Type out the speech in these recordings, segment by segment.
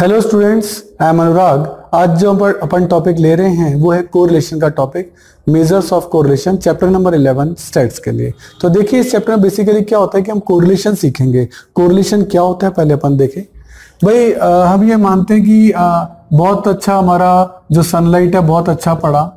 Hello students I am Anurag आज जो अपन topic ले रहे हैं वो है कोरिलेशन का topic measures of correlation chapter number 11 stats के लिए। तो देखिए इस चैप्टर में बेसिकली क्या होता है कि हम कोरिलेशन सीखेंगे। कोरिलेशन क्या होता है पहले अपन देखें। भाई आ, हम ये मानते हैं कि आ, बहुत अच्छा हमारा जो सनलाइट है बहुत अच्छा पड़ा।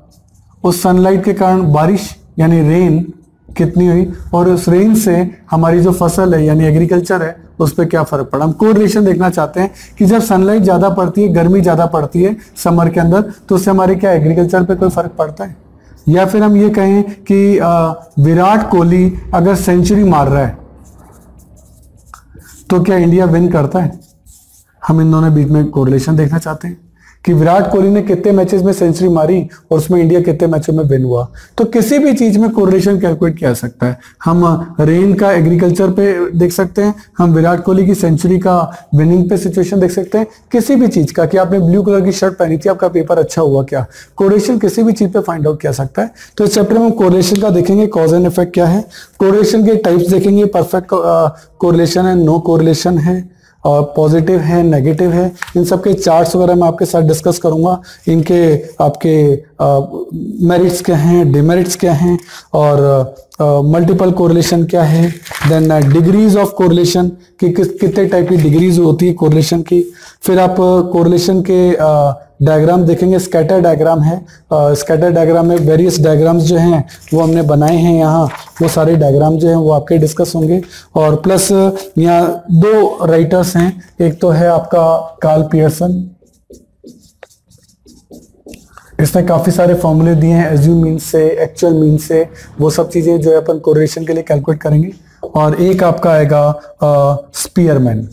उस सनलाइट के कारण बारिश यानी रेन कितनी हुई और उस रेन से हमारी जो फ़सल है, यानी एग्रीकल्चर है, उस पर क्या फ़र्क पड़ा? हम कोरिलेशन देखना चाहते हैं कि जब सनलाइट ज़्यादा पड़ती है, गर्मी ज़्यादा पड़ती है समर के अंदर तो उससे हमारे क्या एग्रीकल्चर पे कोई फ़र्क पड़ता है? या फिर हम ये कहें कि विराट कोहली अगर सेंचुरी मार रहा है तो क्या इंडिया विन करता है? हम इन दोनों बीच में कोरिलेशन देखना चाहते हैं। कि विराट कोहली ने कितने मैचेस में सेंचुरी मारी और उसमें इंडिया कितने मैचों में विन हुआ। तो किसी भी चीज़ में कोरिलेशन कैलकुलेट किया सकता है। हम रेन का एग्रीकल्चर पे देख सकते हैं, हम विराट कोहली की सेंचुरी का विनिंग पे सिचुएशन देख सकते हैं। किसी भी चीज़ का, कि आपने ब्लू कलर की शर्ट पहनी थी, आपका पेपर अच्छा हुआ क्या? कोरिलेशन किसी भी चीज़ पे फाइंड आउट किया सकता है। तो इस चैप्टर में हम कोरिलेशन का देखेंगे कॉज एंड इफ़ेक्ट क्या है। कोरिलेशन के टाइप्स देखेंगे परफेक्ट कोरिलेशन है नो कोरिलेशन है। और पॉजिटिव है नेगेटिव है, इन सब के चार्ट्स वगैरह मैं आपके साथ डिस्कस करूँगा। इनके आपके मेरिट्स क्या हैं डिमेरिट्स क्या हैं, और मल्टीपल कोरिलेशन क्या है देन डिग्रीज ऑफ़ कोरिलेशन कि किस, कितने टाइप की डिग्रीज होती है कोरिलेशन की। फिर आप कोरिलेशन के डायग्राम देखेंगे स्कैटर डायग्राम है। स्कैटर डायग्राम में वेरियस डायग्राम्स जो हैं, वो हमने बनाए हैं यहाँ। वो सारे डायग्राम जो हैं, वो आपके डिस्कस होंगे। और प्लस यहाँ दो राइटर्स हैं। एक तो है आपका कार्ल पियर्सन इसने काफ़ी सारे फॉर्मूले दिए हैं एज्यूम मीन से एक्चुअल मीन से। वो सब चीज़ें जो है अपन कोरिलेशन के लिए कैलकुलेट करेंगे। और एक आपका आएगा स्पीयरमैन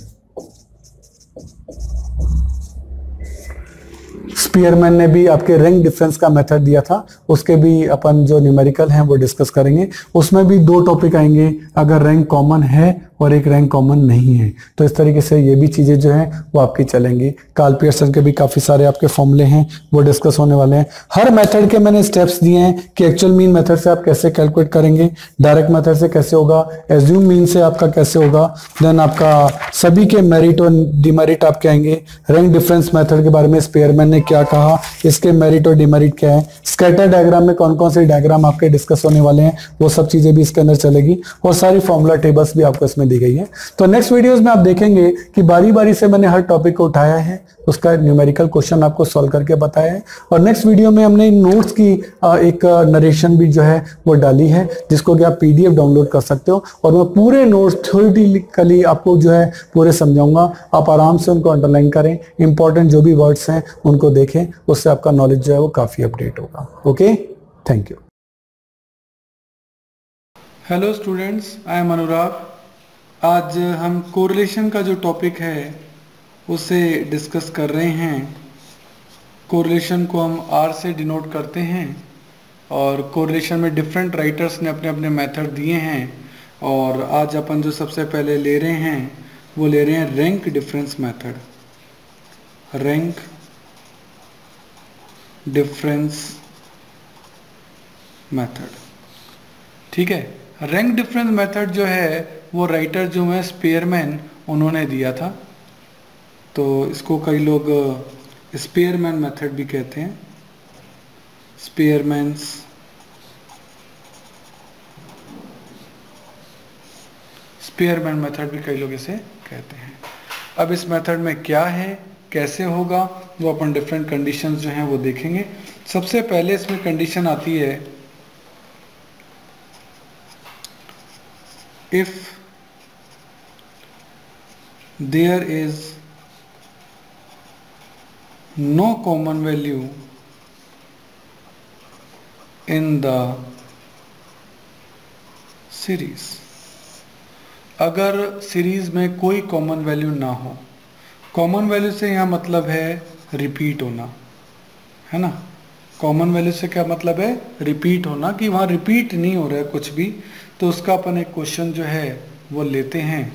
स्पीयरमैन ने भी आपके रैंक डिफरेंस का मेथड दिया था, उसके भी अपन जो न्यूमेरिकल हैं वो डिस्कस करेंगे। उसमें भी दो टॉपिक आएँगे, अगर रैंक कॉमन है और एक रैंक कॉमन नहीं है। तो इस तरीके से ये भी चीज़ें जो हैं वो आपकी चलेंगी। काल पियर्सन के भी काफ़ी सारे आपके फॉर्मूले हैं, वो डिस्कस होने वाले हैं। हर मेथड के मैंने स्टेप्स दिए हैं कि एक्चुअल मीन मेथड से आप कैसे कैलकुलेट करेंगे डायरेक्ट मेथड से कैसे होगा एज्यूम मीन से आपका कैसे होगा देन आपका सभी के मेरिट और डिमेरिट आप कहेंगे रैंक डिफरेंस मेथड के बारे में स्पेयरमैन ने क्या कहा, इसके मेरिट और डिमेरिट क्या है? स्कैटर डायग्राम में कौन कौन से डायग्राम आपके डिस्कस होने वाले हैं, वो सब चीज़ें भी इसके अंदर चलेगी और सारी फॉर्मुला टेबल्स भी आपको इसमें दी गई है। तो नेक्स्ट वीडियोस में आप देखेंगे कि बारी बारी से मैंने हर टॉपिक को उठाया है, उसका न्यूमेरिकल क्वेश्चन आपको सॉल्व करके बताया है और नेक्स्ट वीडियो में हमने नोट्स की एक नरेशन भी जो है, वो डाली है, जिसको कि आप पीडीएफ डाउनलोड कर सकते हो और मैं पूरे नोट्स थ्योरिटिकली आपको जो है, पूरे समझाऊँगा। आप आराम से उनको अंडरलाइन करें इंपॉर्टेंट जो भी वर्ड्स हैं, उनको देखें, उससे आपका नॉलेज जो है वो काफ़ी अपडेट होगा। Okay thank you hello students I am Anurag आज हम कोरिलेशन का जो टॉपिक है, उसे डिस्कस कर रहे हैं। कोरिलेशन को हम आर से डिनोट करते हैं और कोरिलेशन में डिफरेंट राइटर्स ने अपने अपने मेथड दिए हैं और आज अपन जो सबसे पहले ले रहे हैं, वो ले रहे हैं rank difference method rank difference method ठीक है? रैंक डिफरेंस मेथड जो है, वो राइटर जो है स्पेयरमैन उन्होंने दिया था। तो इसको कई लोग स्पेयरमैन मेथड भी कहते हैं। स्पेयरमैन्स स्पेयरमैन मेथड भी कई लोग इसे कहते हैं। अब इस मेथड में क्या है? कैसे होगा, वो अपन डिफरेंट कंडीशंस जो हैं वो देखेंगे। सबसे पहले इसमें कंडीशन आती है if there is no common value in the series अगर सीरीज़ में कोई कॉमन वैल्यू ना हो कॉमन वैल्यू से यहाँ मतलब है रिपीट होना है ना? कॉमन वैल्यू से क्या मतलब है? रिपीट होना कि वहाँ रिपीट नहीं हो रहा है कुछ भी तो उसका अपन एक क्वेश्चन जो है वो लेते हैं।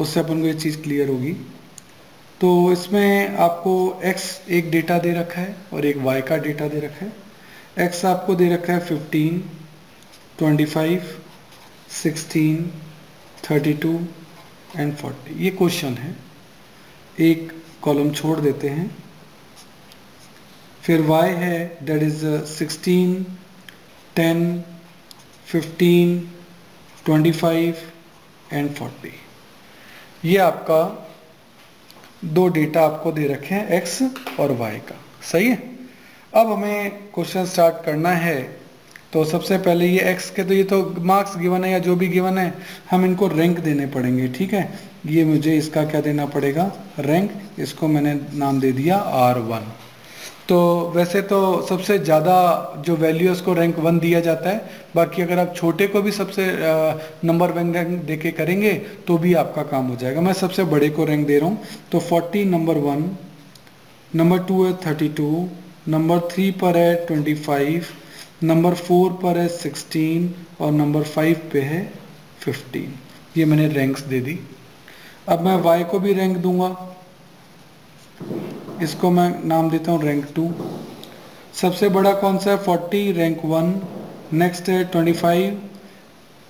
उससे अपन को ये चीज़ क्लियर होगी। तो इसमें आपको x एक डेटा दे रखा है और एक y का डेटा दे रखा है। x आपको दे रखा है 15, 25, 16, 32 एंड 40 ये क्वेश्चन है। एक कॉलम छोड़ देते हैं। फिर y है that is sixteen ten fifteen twenty five and forty ये आपका दो डेटा आपको दे रखे हैं, x और y का। सही है? अब हमें क्वेश्चन स्टार्ट करना है। तो सबसे पहले ये एक्स के तो ये तो मार्क्स गिवन है या जो भी गिवन है, हम इनको रैंक देने पड़ेंगे, ठीक है? ये मुझे इसका क्या देना पड़ेगा? रैंक इसको मैंने नाम दे दिया आर वन तो वैसे तो सबसे ज़्यादा जो वैल्यू है, उसको रैंक वन दिया जाता है। बाकी अगर आप छोटे को भी सबसे नंबर वन रैंक दे के करेंगे तो भी आपका काम हो जाएगा। मैं सबसे बड़े को रैंक दे रहा हूँ। तो forty number one number two है थर्टी टू नंबर थ्री पर है ट्वेंटी फाइव नंबर फोर पर है सिक्सटीन और नंबर फाइव पे है फिफ्टीन। ये मैंने रैंक्स दे दी। अब मैं वाई को भी रैंक दूँगा। इसको मैं नाम देता हूँ रैंक टू सबसे बड़ा कौन सा है? फोर्टी रैंक वन नेक्स्ट है ट्वेंटी फाइव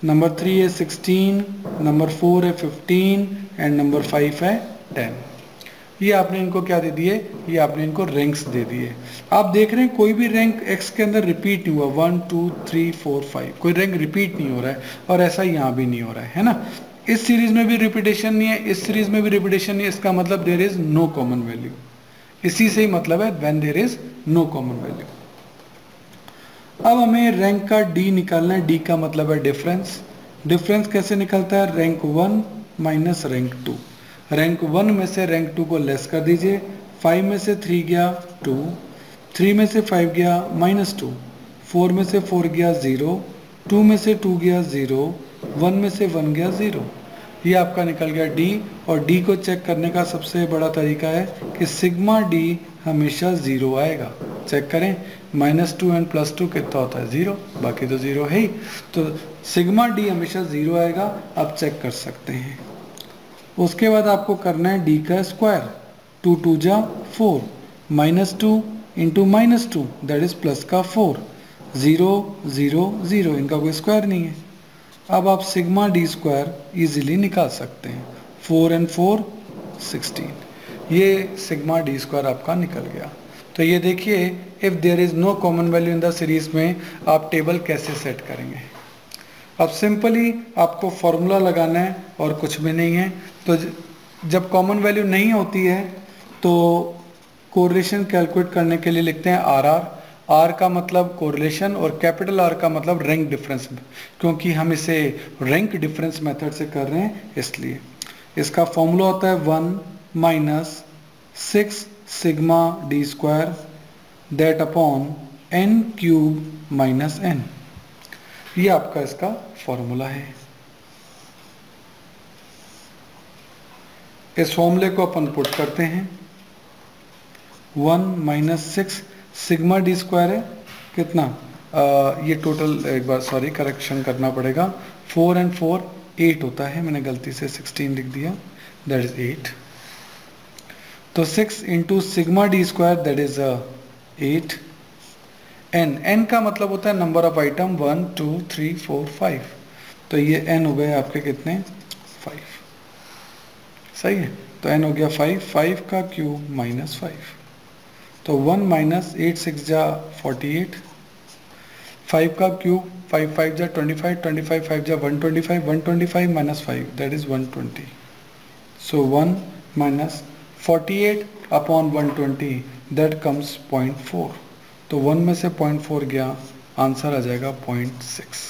नंबर थ्री है सिक्सटीन नंबर फोर है फिफ्टीन एंड नंबर फाइव है टेन ये आपने इनको क्या दे दिए? ये आपने इनको रैंक्स दे दिए। आप देख रहे हैं, कोई भी रैंक एक्स के अंदर रिपीट नहीं हुआ। One two three four five कोई रैंक रिपीट नहीं हो रहा है और ऐसा यहाँ भी नहीं हो रहा है है ना? इस सीरीज़ में भी रिपीटेशन नहीं है, इस सीरीज़ में भी रिपीटेशन नहीं है। इसका मतलब there is no common value इसी से ही मतलब है when there is no common value अब हमें रैंक का डी निकालना है। डी का मतलब है डिफरेंस डिफरेंस कैसे निकलता है? Rank one minus rank two rank one में से रैंक टू को लेस कर दीजिए। फाइव में से थ्री गया टू थ्री में से फाइव गया माइनस टू फोर में से फोर गया ज़ीरो टू में से टू गया ज़ीरो वन में से वन गया ज़ीरो ये आपका निकल गया डी और डी को चेक करने का सबसे बड़ा तरीका है कि सिग्मा डी हमेशा ज़ीरो आएगा। चेक करें minus two and plus two कितना होता है? ज़ीरो बाकी तो ज़ीरो है ही। तो सिग्मा डी हमेशा ज़ीरो आएगा, आप चेक कर सकते हैं। उसके बाद आपको करना है डी का स्क्वायर टू टू जा four minus two into minus two that is plus का फोर ज़ीरो ज़ीरो ज़ीरो इनका कोई स्क्वायर नहीं है। अब आप सिग्मा डी स्क्वायर ईजिली निकाल सकते हैं फोर एंड फोर सिक्सटीन ये सिग्मा डी स्क्वायर आपका निकल गया। तो ये देखिए if there is no common value in the series में आप टेबल कैसे सेट करेंगे? अब सिंपली आपको फॉर्मूला लगाना है और कुछ भी नहीं है। तो जब कॉमन वैल्यू नहीं होती है तो कोरिलेशन कैलकुलेट करने के लिए लिखते हैं आर आर। आर का मतलब कोरिलेशन और कैपिटल आर का मतलब रैंक डिफरेंस। क्योंकि हम इसे रैंक डिफरेंस मेथड से कर रहे हैं, इसलिए। इसका फॉर्मूला होता है one minus six sigma d square that upon n cube minus n. ये आपका इसका फॉर्मूला है। इस फॉर्मूले को अपन पुट करते हैं। One minus six sigma d square है। कितना? आ, ये टोटल एक बार सॉरी करेक्शन करना पड़ेगा। फोर एंड फोर एट होता है। मैंने गलती से सिक्सटीन लिख दिया। दैट इज़ एट तो six into sigma d square that is eight n n का मतलब होता है number of item one two three four five तो ये एन हो गए आपके कितने? फाइव सही है? तो एन हो गया फाइव फाइव का क्यूब माइनस फाइव तो वन माइनस एट सिक्स जा फोर्टी एट फाइव का क्यूब फाइव फाइव जा twenty five twenty five five जा one twenty five one twenty five minus five that is one twenty so one minus forty eight upon one twenty that comes point four तो one में से point four गया, answer आ जाएगा point six.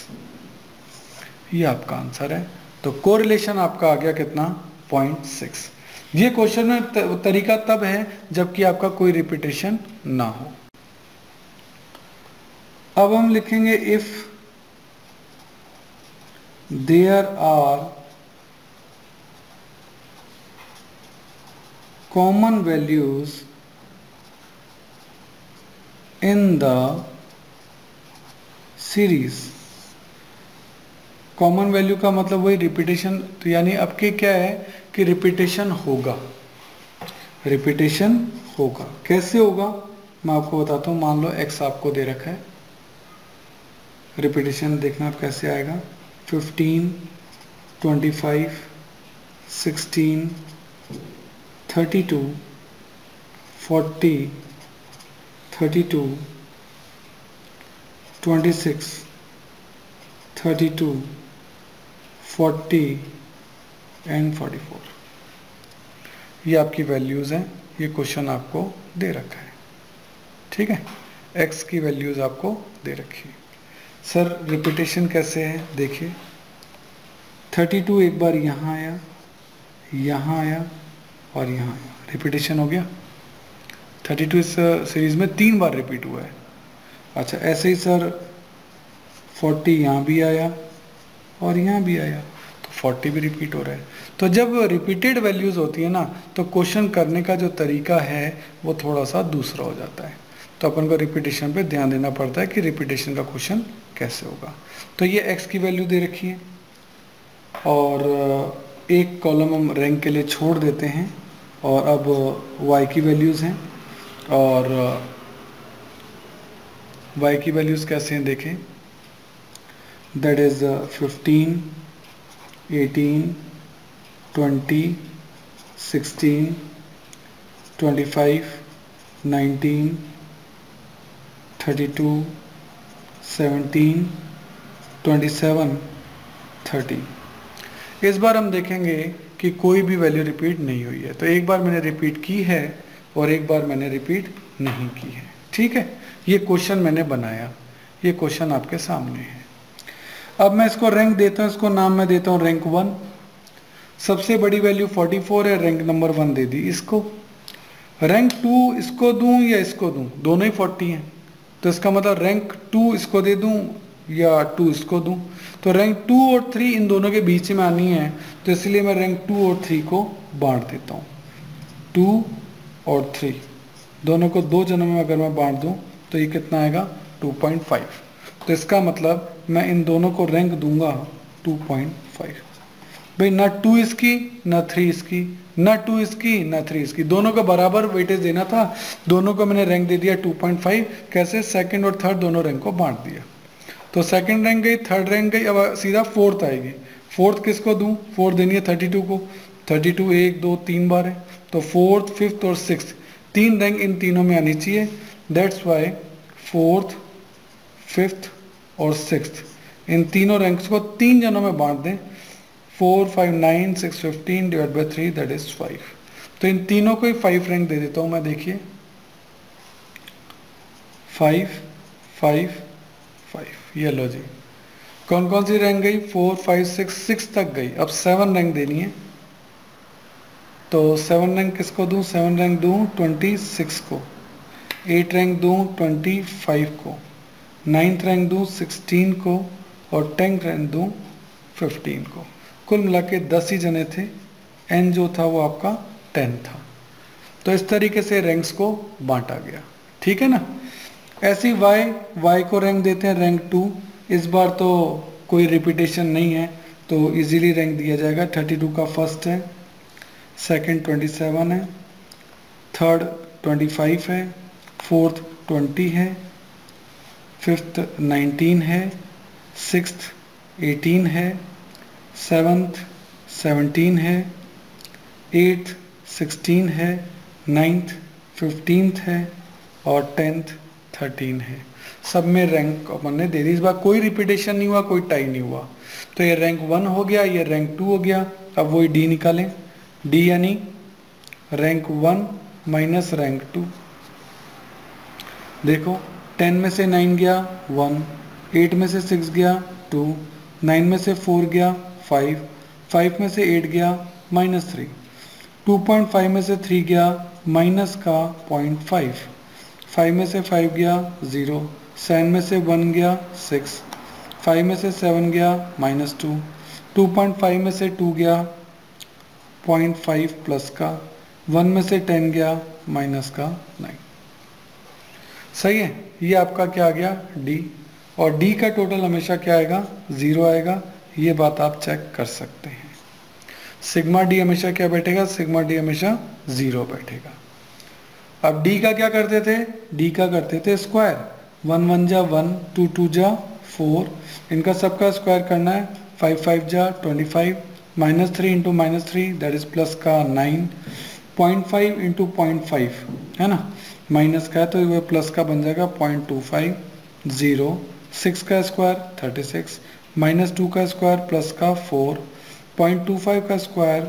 ये आपका answer है। तो कोरिलेशन आपका आ गया कितना? Point six. ये क्वेश्चन में तरीका तब है जबकि आपका कोई रिपीटेशन ना हो। अब हम लिखेंगे if there are common values in the series common value का मतलब वही रिपीटेशन तो यानी अब के क्या है कि रिपीटेशन होगा। रिपीटेशन होगा। कैसे होगा? मैं आपको बताता हूँ। मान लो एक्स आपको दे रखा है। रिपीटेशन देखना आप कैसे आएगा? 15, 25, 16, thirty two forty thirty two twenty six thirty two forty and forty four ये आपकी वैल्यूज़ हैं। ये क्वेश्चन आपको दे रखा है। ठीक है? एक्स की वैल्यूज़ आपको दे रखी है। सर रिपीटेशन कैसे है? देखिए। थर्टी टू एक बार यहाँ आया यहाँ आया और यहाँ आया। रिपीटेशन हो गया। थर्टी टू इस सीरीज़ में तीन बार रिपीट हुआ है। अच्छा ऐसे ही सर फोर्टी यहाँ भी आया और यहाँ भी आया तो फोर्टी भी रिपीट हो रहा है। तो जब रिपीटेड वैल्यूज़ होती है ना तो क्वेश्चन करने का जो तरीका है, वो थोड़ा सा दूसरा हो जाता है। तो अपन को रिपीटेशन पे ध्यान देना पड़ता है कि रिपीटेशन का क्वेश्चन कैसे होगा। तो ये एक्स की वैल्यू दे रखी है और एक कॉलम हम रैंक के लिए छोड़ देते हैं और अब वाई की वैल्यूज़ हैं। और वाई की वैल्यूज़ कैसे हैं देखें? That is fifteen eighteen twenty sixteen twenty five nineteen thirty two seventeen twenty seven thirty इस बार हम देखेंगे कि कोई भी वैल्यू रिपीट नहीं हुई है। तो एक बार मैंने रिपीट की है और एक बार मैंने रिपीट नहीं की है। ठीक है? ये क्वेश्चन मैंने बनाया। ये क्वेश्चन आपके सामने है। अब मैं इसको रैंक देता हूँ, इसको नाम मैं देता हूँ रैंक वन सबसे बड़ी वैल्यू 44 है रैंक नंबर वन दे दी इसको। रैंक टू इसको दूँ या इसको दूँ? दोनों ही 40 हैं। तो इसका मतलब रैंक टू इसको दे दूँ या टू इसको दूँ? तो रैंक टू और थ्री इन दोनों के बीच में आनी है तो इसलिए मैं रैंक टू और थ्री को बांट देता हूँ। टू और थ्री दोनों को दो जनों में अगर मैं बांट दूँ तो ये कितना आएगा? 2.5 तो इसका मतलब मैं इन दोनों को रैंक दूँगा 2.5 भाई, ना टू इसकी, ना थ्री इसकी, ना टू इसकी, ना थ्री इसकी. दोनों को बराबर वेटेज देना था, दोनों को मैंने रैंक दे दिया 2.5 कैसे? सेकंड और थर्ड दोनों रैंक को बांट दिया. तो सेकंड रैंक गई थर्ड रैंक गई, अब सीधा फोर्थ आएगी. फोर्थ किसको दूँ? फोर्थ देनी है थर्टी टू को. थर्टी टू एक, दो, तीन बार है. तो फोर्थ फिफ्थ और सिक्स तीन रैंक इन तीनों में आनी चाहिए। दैट्स वाई फोर्थ फिफ्थ और सिक्स इन तीनों रैंक्स को तीन जनों में बांट दें। Four five nine six fifteen divide by three that is five तो इन तीनों को ही फाइव रैंक दे देता हूँ मैं, देखिए। फाइव फाइव फाइव ये लो जी। कौन कौन सी रैंक गई? फोर फाइव सिक्स सिक्स तक गई। अब सेवन रैंक देनी है। तो सेवन रैंक किसको दूँ? सेवन रैंक दूँ ट्वेंटी सिक्स को। एट रैंक दूँ ट्वेंटी फाइव को। नाइन्थ रैंक दूँ सिक्सटीन को और टेंथ रैंक दूँ फिफ्टीन को। कुल मिला के दस ही जने थे। एन जो था वो आपका टेन था। तो इस तरीके से रैंक्स को बांटा गया। ठीक है ना? ऐसी वाई वाई को रैंक देते हैं रैंक टू इस बार तो कोई रिपीटेशन नहीं है तो इजीली रैंक दिया जाएगा। थर्टी टू का फ़र्स्ट है। सेकंड ट्वेंटी सेवन है, थर्ड ट्वेंटी फाइव है, फोर्थ ट्वेंटी है, फिफ्थ नाइनटीन है सिक्स एटीन है, सेवन्थ सेवनटीन है, एट्थ सिक्सटीन है, नाइन्थ फिफ्टींथ है और टेंथ थर्टीन है। सब में रैंक अपन ने दे दी। इस बार कोई रिपीटेशन नहीं हुआ, कोई टाई नहीं हुआ। तो ये रैंक वन हो गया, ये रैंक टू हो गया। अब वही डी निकालें। डी यानी rank one minus rank two देखो टेन में से नाइन गया वन एट में से सिक्स गया टू नाइन में से फोर गया फाइव फाइव में से एट गया minus three two point five में से थ्री गया माइनस का पॉइंट फाइव फाइव में से फाइव गया ज़ीरो सेवन में से वन गया सिक्स फाइव में से सेवन गया minus two two point five में से टू गया पॉइंट फाइव प्लस का, वन में से टेन गया, माइनस का नाइन। सही है, ये आपका क्या आ गया? डी। और डी का टोटल हमेशा क्या आएगा? ज़ीरो आएगा, ये बात आप चेक कर सकते हैं। सिग्मा डी हमेशा क्या बैठेगा? सिग्मा डी हमेशा ज़ीरो बैठेगा। अब डी का क्या करते थे? डी का करते थे स्क्वायर। वन वन जा वन, टू टू जा फोर। इनका सबका स्क्वायर करना है। फाइव फाइव जा twenty five. Minus three into minus three that is plus का nine point five into point five है ना? माइनस का है तो वो प्लस का बन जाएगा point two five zero six का square thirty six minus two का स्क्वायर प्लस का फोर पॉइंट टू फाइव का स्क्वायर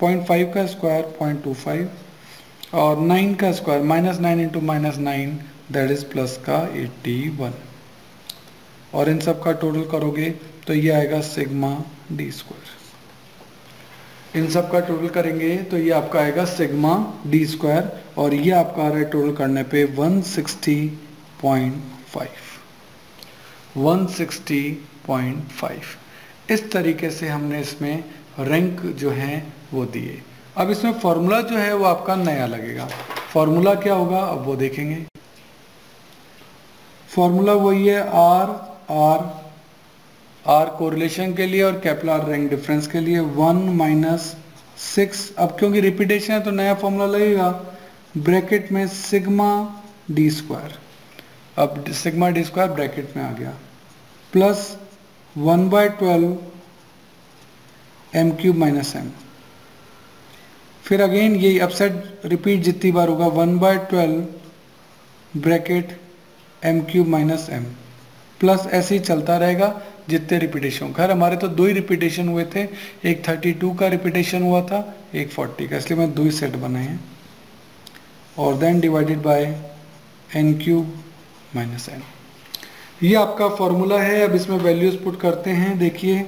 पॉइंट फाइव का स्क्वायर पॉइंट टू फाइव और नाइन का square minus nine into minus nine that is plus का eighty one और इन सब का टोटल करोगे तो ये आएगा सिग्मा डी स्क्वायर इन सब का टोटल करेंगे तो ये आपका आएगा सिग्मा डी स्क्वायर और ये आपका आ रहा है टोटल करने पे 160.5 160.5 इस तरीके से हमने इसमें रैंक जो है वो दिए। अब इसमें फॉर्मूला जो है वो आपका नया लगेगा। फॉर्मूला क्या होगा? अब वो देखेंगे। फॉर्मूला वही है आर आर आर कोरिलेशन के लिए और कैपलार रैंक डिफरेंस के लिए वन माइनस सिक्स अब क्योंकि रिपीटेशन है तो नया फॉर्मूला लगेगा। ब्रैकेट में सिग्मा डी स्क्वायर अब सिग्मा डी स्क्वायर ब्रैकेट में आ गया। Plus one by twelve m cube minus m फिर अगेन यही अपसेट रिपीट जितनी बार होगा one by twelve bracket m cube minus m plus ऐसे ही चलता रहेगा। जितने रिपीटेशन खैर, हमारे तो दो ही रिपीटेशन हुए थे। एक 32 का रिपीटेशन हुआ था, एक 40 का। इसलिए मैं दो ही सेट बनाए हैं। और then divided by n cube minus n ये आपका फॉर्मूला है। अब इसमें वैल्यूज़ पुट करते हैं। देखिए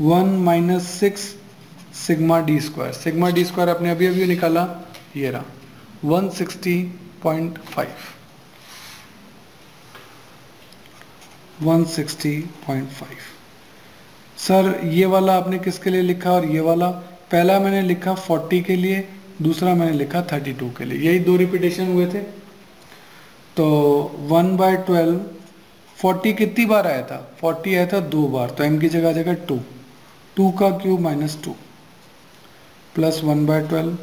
one minus six sigma d square sigma d square आपने अभी अभी निकाला। ये रहा। One sixty point five 160.5 sir ये वाला आपने किसके लिए लिखा और ये वाला? पहला मैंने लिखा 40 के लिए, दूसरा मैंने लिखा 32 के लिए। यही दो रिपीटेशन हुए थे। तो 1 बाय ट्वेल्व फोर्टी कितनी बार आया था? 40 आया था दो बार तो m की जगह जाएगा टू टू का cube minus two plus one by twelve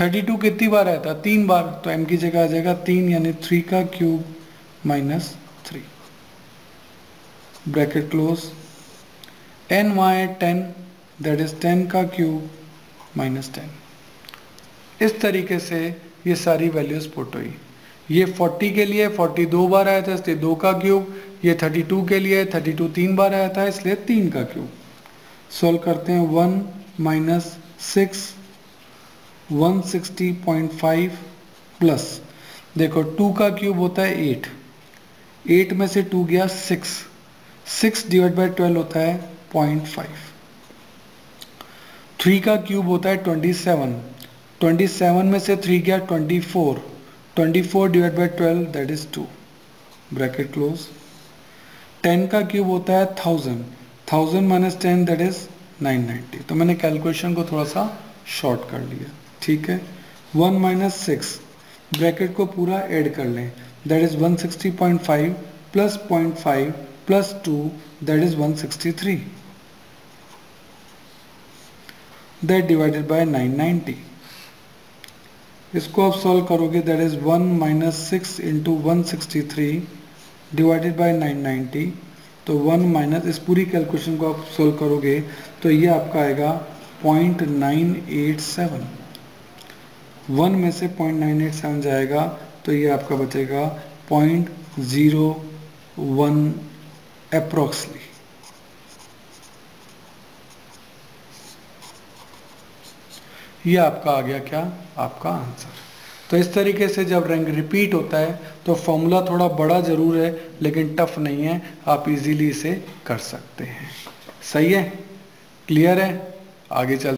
thirty two कितनी बार आया था? तीन बार तो m की जगह आ जाएगा तीन, यानी थ्री का cube minus bracket close n y ten, that is ten का क्यूब माइनस टेन। इस तरीके से ये सारी वैल्यूज़ पुट हुई। ये 40 के लिए 40 दो बार आया था, इसलिए दो का क्यूब। ये 32 के लिए 32 तीन बार आया था, इसलिए तीन का क्यूब। सॉल्व करते हैं, one minus six, one sixty point five plus. देखो, टू का क्यूब होता है एट। एट में से टू गया six. Six divide by twelve होता है पॉइंट फाइव। थ्री का क्यूब होता है ट्वेंटी सेवन। ट्वेंटी सेवन में से थ्री गया twenty four. Twenty four divide by twelve that is two bracket close. Ten का क्यूब होता है thousand. Thousand minus ten that is nine ninety. तो मैंने कैलकुलेशन को थोड़ा सा शॉर्ट कर लिया। ठीक है? One minus six. ब्रैकेट को पूरा ऐड कर लें। That is one sixty point 160.5 plus 0.5 plus 2 that is 163 that divided by 990 इसको आप सॉल्व करोगे that is 1 minus six into one divided by 990 तो 1 माइनस इस पूरी कैलकुलेशन को आप सॉल्व करोगे तो ये आपका आएगा 0.987 1 में से 0.987 जाएगा तो ये आपका बचेगा पॉइंट वन अप्रोक्सली ये आपका आ गया क्या? आपका आंसर तो इस तरीके से जब रैंक रिपीट होता है तो फॉर्मूला थोड़ा बड़ा ज़रूर है, लेकिन टफ नहीं है, आप इजीली इसे कर सकते हैं। सही है? क्लियर है? आगे चल